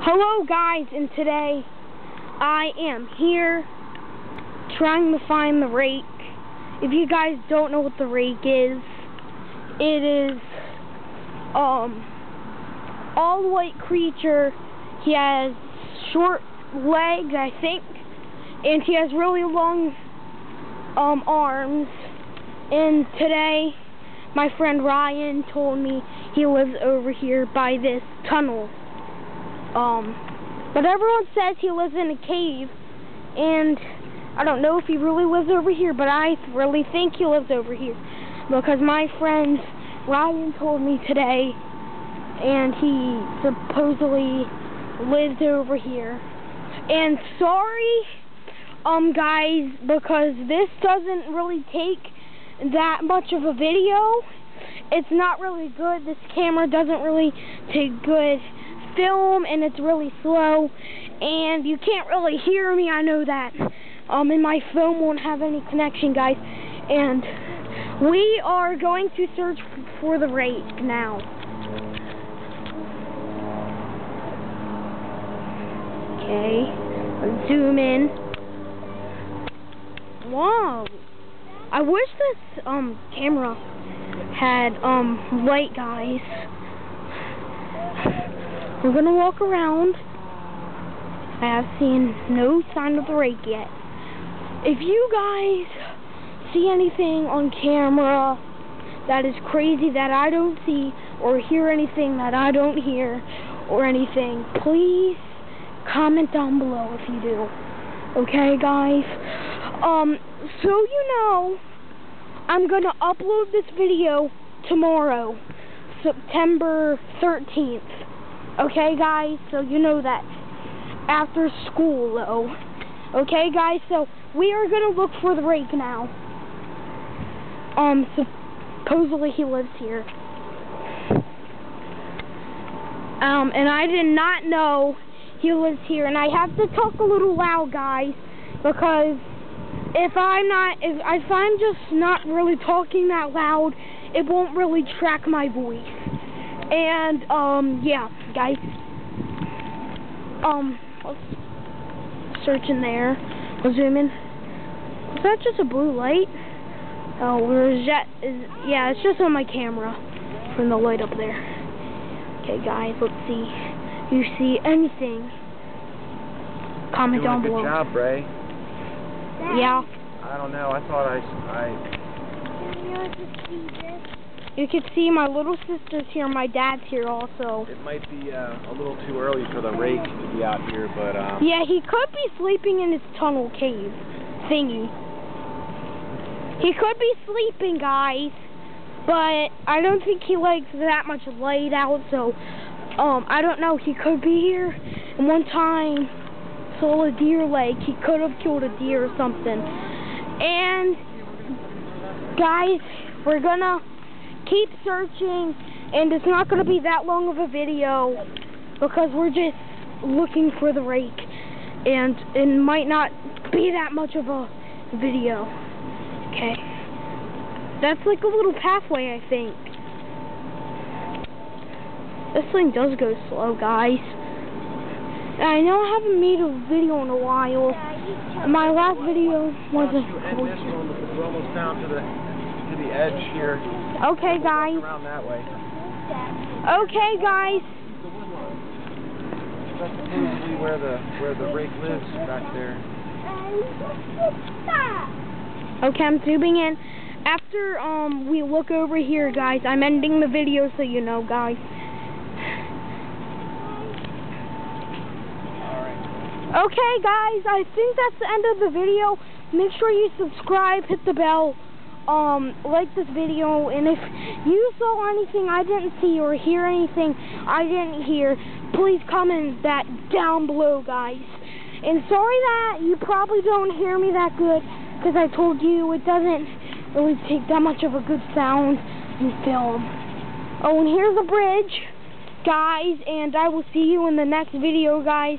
Hello guys, and today I am here trying to find the rake. If you guys don't know what the rake is, it is um all white creature. He has short legs, I think, and he has really long um arms. And today my friend Ryan told me he lives over here by this tunnel. Um, but everyone says he lives in a cave, and I don't know if he really lives over here, but I really think he lives over here, because my friend Ryan told me today, and he supposedly lives over here. And sorry, um, guys, because this doesn't really take that much of a video. It's not really good. This camera doesn't really take good film and it's really slow and you can't really hear me, I know that. Um, and my phone won't have any connection, guys. And we are going to search for the rake now. Okay, let's zoom in. Wow. I wish this um camera had um light, guys. We're gonna walk around. I have seen no sign of the rake yet. If you guys see anything on camera that is crazy that I don't see, or hear anything that I don't hear, or anything, please comment down below if you do. Okay, guys? Um, so you know, I'm gonna upload this video tomorrow, September 13th. Okay, guys? So you know that. After school, though. Okay, guys? So we are going to look for the rake now. Um, supposedly he lives here. Um, and I did not know he lives here. And I have to talk a little loud, guys, because if I'm not, if, if I'm just not really talking that loud, it won't really track my voice. And, um, yeah, guys. Um, let's search in there. We'll zoom in. Is that just a blue light? Oh, where's that? Is, yeah, it's just on my camera from the light up there. Okay, guys, let's see. You see anything? Comment down a good below. job, Ray. Yeah. I don't know. I thought I, I You can see my little sister's here, my dad's here also. it might be uh, a little too early for the rake to be out here, but um, Yeah, he could be sleeping in his tunnel cave thingy. He could be sleeping, guys, but I don't think he likes that much light out, so um, I don't know. He could be here. And one time, saw a deer leg. He could have killed a deer or something. And guys, we're gonna keep searching, and it's not gonna be that long of a video because we're just looking for the rake, and it might not be that much of a video. Okay. That's like a little pathway, I think. This thing does go slow, guys. I know I haven't made a video in a while. My last video was a the edge here. Okay, guys. Around that way. Okay, guys. That's where the where the rake lives back there. Okay, I'm zooming in. After um we look over here, guys, I'm ending the video so you know, guys. Okay, guys, I think that's the end of the video. Make sure you subscribe, hit the bell, um, like this video, and if you saw anything I didn't see or hear anything I didn't hear, please comment that down below, guys. And sorry that you probably don't hear me that good, because I told you it doesn't really take that much of a good sound in film. Oh, and here's a bridge, guys, and I will see you in the next video, guys.